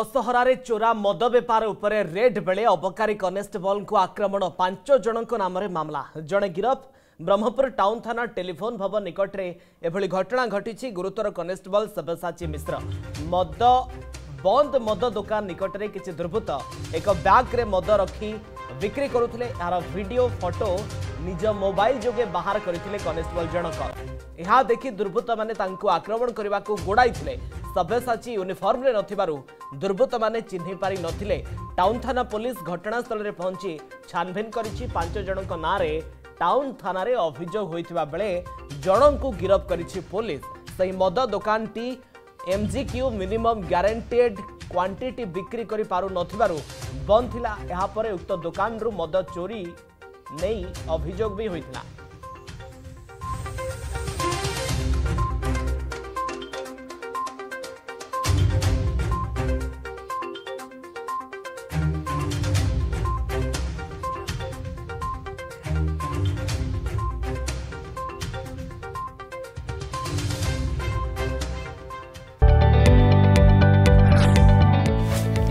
ଦଶହରାରେ ଚୋରା ମଦ ବେପାର ଉପରେ ରେଡ୍ ବେଳେ ଅବକାରୀ କନେଷ୍ଟବଳଙ୍କୁ ଆକ୍ରମଣ ପାଞ୍ଚ ଜଣଙ୍କ ନାମରେ ମାମଲା ଜଣେ ଗିରଫ ବ୍ରହ୍ମପୁର ଟାଉନ୍ ଥାନା ଟେଲିଫୋନ୍ ଭବନ ନିକଟରେ ଏଭଳି ଘଟଣା ଘଟିଛି ଗୁରୁତର କନେଷ୍ଟବଳ ସବ୍ୟସାଚୀ ମିଶ୍ର ମଦ ବନ୍ଦ ମଦ ଦୋକାନ ନିକଟରେ କିଛି ଦୁର୍ବୃତ୍ତ ଏକ ବ୍ୟାଗ୍ରେ ମଦ ରଖି ବିକ୍ରି କରୁଥିଲେ ଏହାର ଭିଡିଓ ଫଟୋ ନିଜ ମୋବାଇଲ ଯୋଗେ ବାହାର କରିଥିଲେ କନେଷ୍ଟବଳ ଜଣକ ଏହା ଦେଖି ଦୁର୍ବୃତ୍ତମାନେ ତାଙ୍କୁ ଆକ୍ରମଣ କରିବାକୁ ଗୋଡ଼ାଇଥିଲେ ସବ୍ୟସାଚୀ ୟୁନିଫର୍ମରେ ନଥିବାରୁ ଦୁର୍ବୃତ୍ତମାନେ ଚିହ୍ନି ପାରି ନଥିଲେ ଟାଉନ୍ ଥାନା ପୋଲିସ ଘଟଣାସ୍ଥଳରେ ପହଞ୍ଚି ଛାନଭିନ୍ କରିଛି ପାଞ୍ଚ ଜଣଙ୍କ ନାଁରେ ଟାଉନ୍ ଥାନାରେ ଅଭିଯୋଗ ହୋଇଥିବା ବେଳେ ଜଣଙ୍କୁ ଗିରଫ କରିଛି ପୋଲିସ ସେହି ମଦ ଦୋକାନଟି ଏମ୍ଜିକ୍ୟୁ ମିନିମମ୍ ଗ୍ୟାରେଣ୍ଟେଡ୍ କ୍ୱାଣ୍ଟିଟି ବିକ୍ରି କରିପାରୁନଥିବାରୁ ବନ୍ଦ ଥିଲା ଏହାପରେ ଉକ୍ତ ଦୋକାନରୁ ମଦ ଚୋରି ନେଇ ଅଭିଯୋଗ ବି ହୋଇଥିଲା